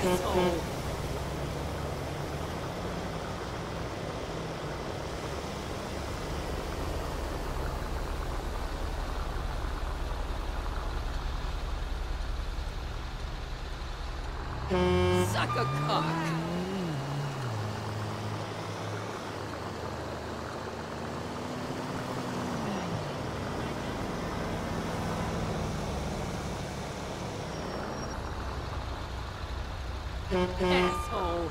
Suck a cock. Asshole.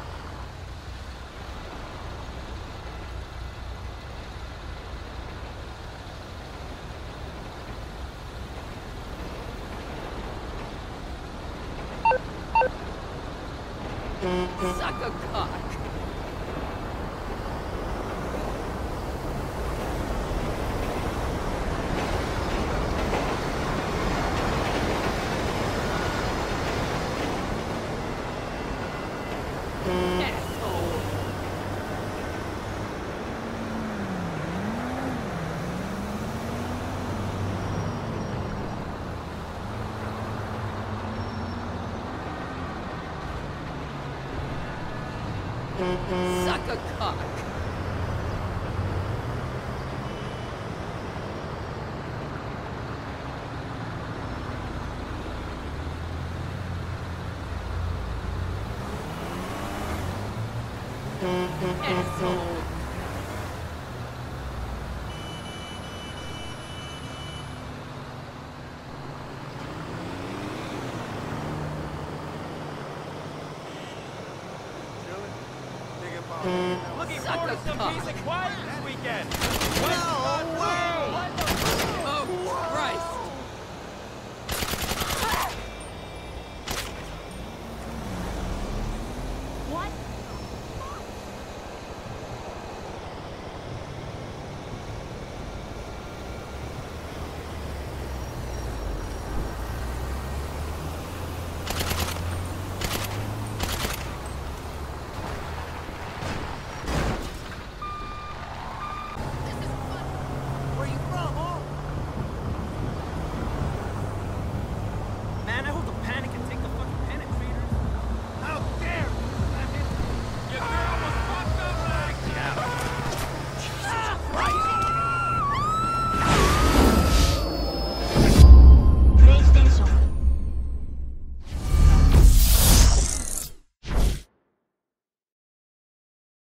Suck a cock. Asshole. Suck a cock. Asshole. Looking Suck forward to some cock. peace and quiet this weekend. No way!